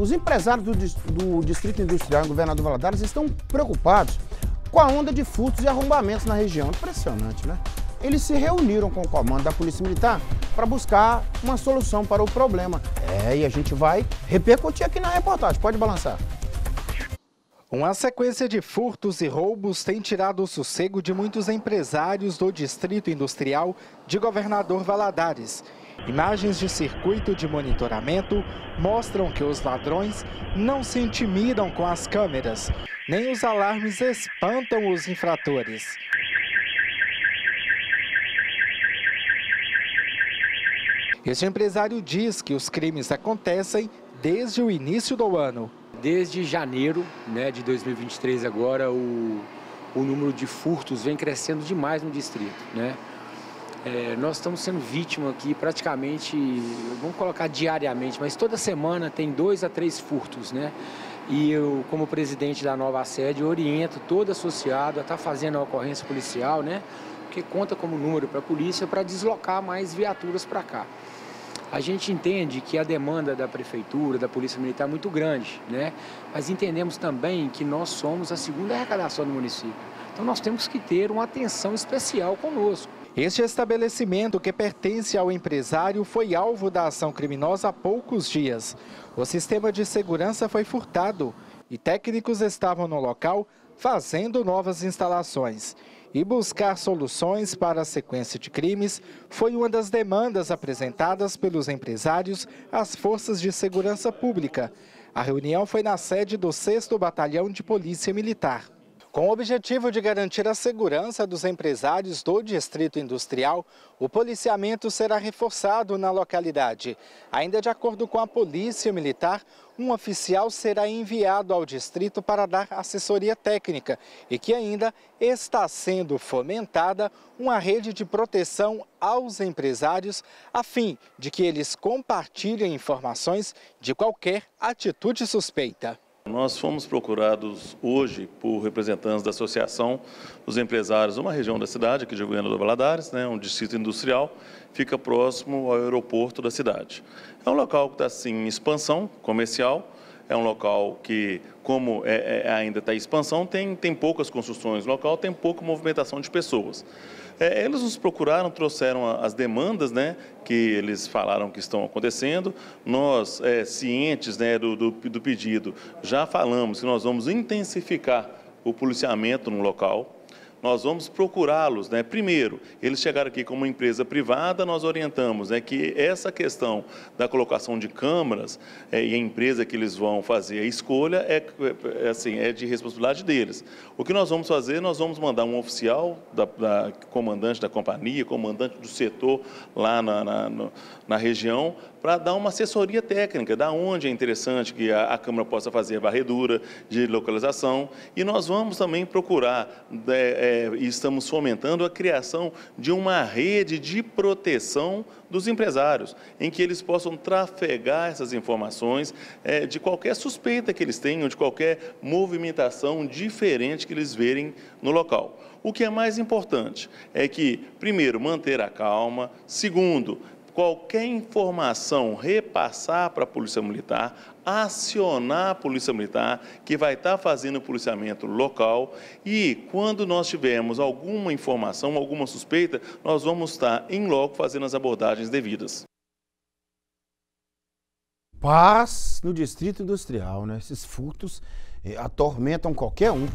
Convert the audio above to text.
Os empresários do, do Distrito Industrial em Governador Valadares estão preocupados com a onda de furtos e arrombamentos na região. Impressionante, né? Eles se reuniram com o comando da Polícia Militar para buscar uma solução para o problema. É, e a gente vai repercutir aqui na reportagem. Pode balançar. Uma sequência de furtos e roubos tem tirado o sossego de muitos empresários do Distrito Industrial de Governador Valadares. Imagens de circuito de monitoramento mostram que os ladrões não se intimidam com as câmeras, nem os alarmes espantam os infratores. Este empresário diz que os crimes acontecem desde o início do ano. Desde janeiro né, de 2023 agora, o, o número de furtos vem crescendo demais no distrito. Né? É, nós estamos sendo vítima aqui praticamente, vamos colocar diariamente, mas toda semana tem dois a três furtos, né? E eu, como presidente da nova sede, oriento todo associado a estar tá fazendo a ocorrência policial, né? Porque conta como número para a polícia para deslocar mais viaturas para cá. A gente entende que a demanda da prefeitura, da polícia militar é muito grande, né? Mas entendemos também que nós somos a segunda arrecadação do município. Então nós temos que ter uma atenção especial conosco. Este estabelecimento, que pertence ao empresário, foi alvo da ação criminosa há poucos dias. O sistema de segurança foi furtado e técnicos estavam no local fazendo novas instalações. E buscar soluções para a sequência de crimes foi uma das demandas apresentadas pelos empresários às forças de segurança pública. A reunião foi na sede do 6 Batalhão de Polícia Militar. Com o objetivo de garantir a segurança dos empresários do Distrito Industrial, o policiamento será reforçado na localidade. Ainda de acordo com a Polícia Militar, um oficial será enviado ao distrito para dar assessoria técnica e que ainda está sendo fomentada uma rede de proteção aos empresários, a fim de que eles compartilhem informações de qualquer atitude suspeita. Nós fomos procurados hoje por representantes da Associação dos Empresários de uma região da cidade, aqui de Goiânia do Valadares, né, um distrito industrial, fica próximo ao aeroporto da cidade. É um local que está assim, em expansão comercial, é um local que, como é, é, ainda está em expansão, tem, tem poucas construções local, tem pouca movimentação de pessoas. É, eles nos procuraram, trouxeram as demandas né, que eles falaram que estão acontecendo. Nós, é, cientes né, do, do, do pedido, já falamos que nós vamos intensificar o policiamento no local nós vamos procurá-los. Né? Primeiro, eles chegaram aqui como empresa privada, nós orientamos né, que essa questão da colocação de câmaras é, e a empresa que eles vão fazer a escolha é, é, assim, é de responsabilidade deles. O que nós vamos fazer? Nós vamos mandar um oficial, da, da comandante da companhia, comandante do setor lá na, na, na região, para dar uma assessoria técnica, da onde é interessante que a, a Câmara possa fazer varredura de localização. E nós vamos também procurar, é, é, e estamos fomentando a criação de uma rede de proteção dos empresários, em que eles possam trafegar essas informações é, de qualquer suspeita que eles tenham, de qualquer movimentação diferente que eles verem no local. O que é mais importante é que, primeiro, manter a calma, segundo, qualquer informação repassar para a Polícia Militar, acionar a Polícia Militar, que vai estar fazendo o policiamento local, e quando nós tivermos alguma informação, alguma suspeita, nós vamos estar em loco fazendo as abordagens devidas. Paz no Distrito Industrial, né? Esses furtos eh, atormentam qualquer um.